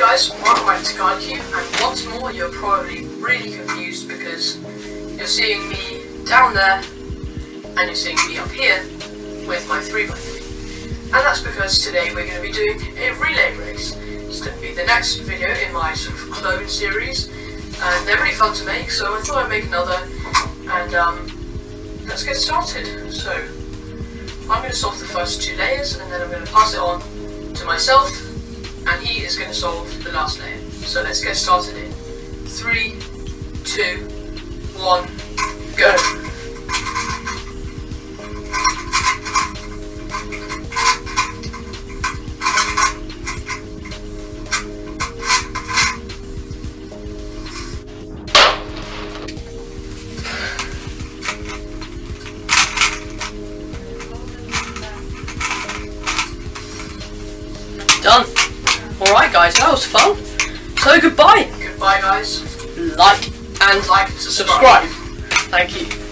guys, welcome back to GuardCube, and once more you're probably really confused because you're seeing me down there and you're seeing me up here with my 3x3. And that's because today we're going to be doing a relay race. It's going to be the next video in my sort of clone series, and they're really fun to make, so I thought I'd make another, and um, let's get started. So, I'm going to solve the first two layers, and then I'm going to pass it on to myself, and he is going to solve the last layer. So let's get started in three, two, one, go. Done. Alright guys, that was fun. So goodbye. Goodbye guys. Like and like subscribe. Thank you.